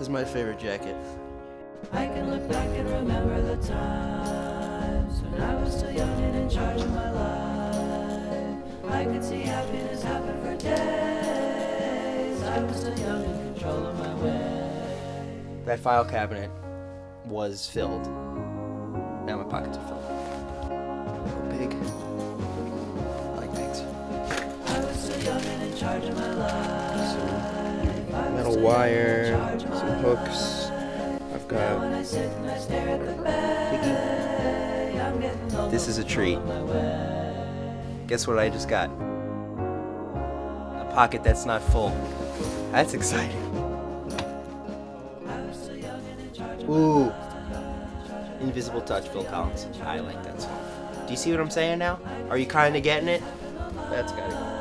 This is my favorite jacket. I can look back and remember the times when I was still young and in charge of my life. I could see happiness happen for days. I was still young in control of my way. That file cabinet was filled. Now my pockets are filled. Big. I like bigs. I was still young and in charge of my life. Metal wire, some hooks. I've got. This is a treat. Guess what I just got? A pocket that's not full. That's exciting. Ooh. Invisible Touch, Phil Collins. I like that song. Do you see what I'm saying now? Are you kind of getting it? That's gotta go.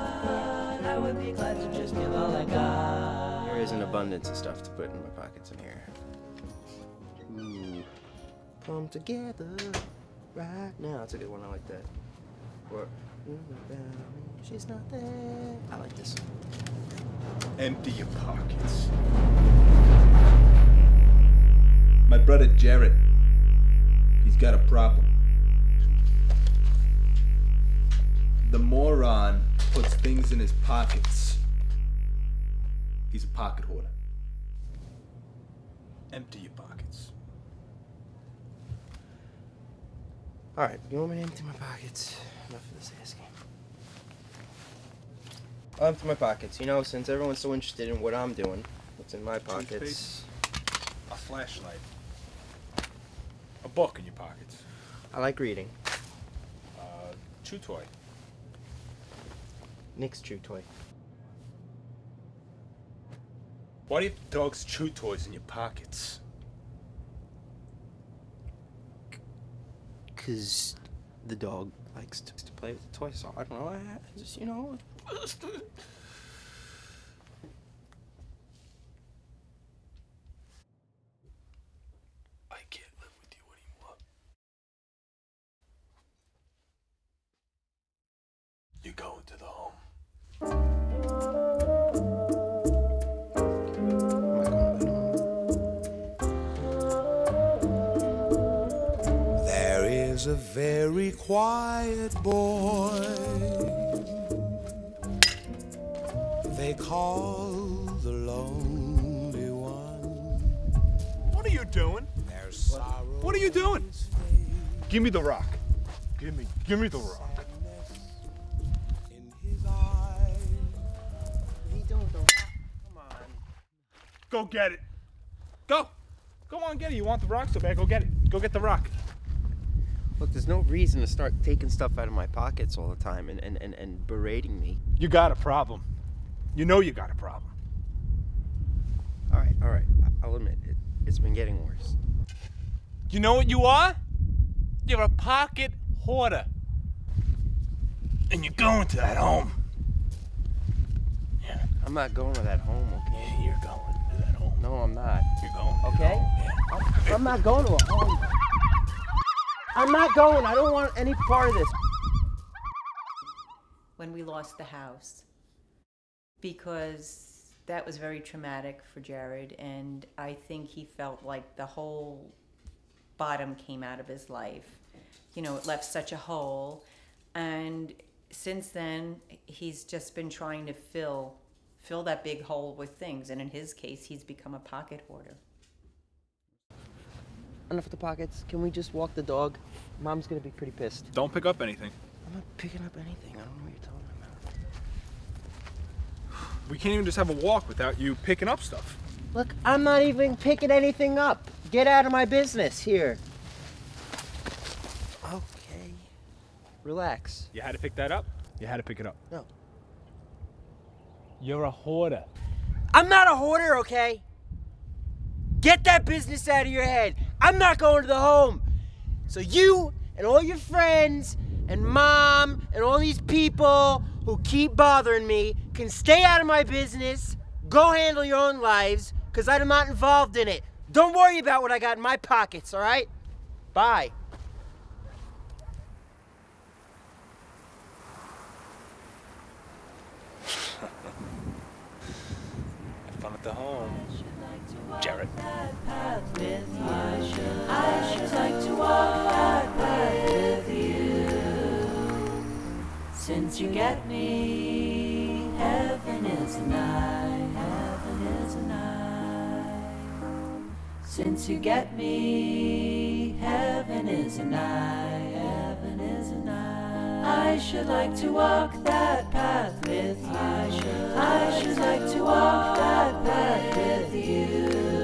I would be glad to just give all I got. There is an abundance of stuff to put in my pockets in here. Ooh. Come together right now. That's a good one. I like that. Or, mm-hmm, she's not there. I like this. Empty your pockets. My brother Jared, he's got a problem. The moron puts things in his pockets. He's a pocket hoarder. Empty your pockets. All right, you want me to empty my pockets? Enough of this asking. I'll empty my pockets. You know, since everyone's so interested in what I'm doing, what's in my pockets. Toothpaste. A flashlight. A book in your pockets. I like reading. Uh, chew toy. Nick's chew toy. Why do dogs chew toys in your pockets? Cause the dog likes to, to play with the toy, so I don't know. I just, you know. I can't live with you anymore. You're going to the home. Is a very quiet boy they call the lonely one. What are you doing? There's sorrow What are you doing? in his face, Give me the rock. Give me, give me the rock. in his eyes. Go get it. Go. Go on, get it. You want the rock so bad? Go get it. Go get the rock. Look, there's no reason to start taking stuff out of my pockets all the time and, and, and, and berating me. You got a problem. You know you got a problem. All right, all right. I'll admit it. It's been getting worse. You know what you are? You're a pocket hoarder. And you're going to that home. Yeah, I'm not going to that home, okay? yeah you're going to that home. No, I'm not. You're going. to Okay? home, yeah. I'm not going to a home. I'm not going. I don't want any part of this. when we lost the house because that was very traumatic for Jared and I think he felt like the whole bottom came out of his life. You know, it left such a hole and since then he's just been trying to fill fill that big hole with things and in his case he's become a pocket hoarder. Enough of the pockets. Can we just walk the dog? Mom's gonna be pretty pissed. Don't pick up anything. I'm not picking up anything. I don't know what you're talking about. We can't even just have a walk without you picking up stuff. Look, I'm not even picking anything up. Get out of my business here. Okay. Relax. You had to pick that up? You had to pick it up. No. You're a hoarder. I'm not a hoarder, okay? Get that business out of your head. I'm not going to the home. So you and all your friends and mom and all these people who keep bothering me can stay out of my business. Go handle your own lives because I'm not involved in it. Don't worry about what I got in my pockets, all right? Bye. Have fun at the home. Jared. path with you. I should, I should like to walk that path with you. Since you get me, heaven is nigh, heaven is nigh. Since you get me, heaven is nigh, heaven is nigh. I should like to walk that path with you. I should, I should like to walk that path with you.